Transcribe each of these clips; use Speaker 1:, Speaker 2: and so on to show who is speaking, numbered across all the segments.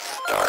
Speaker 1: start.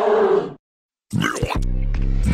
Speaker 2: よっ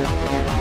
Speaker 2: Thank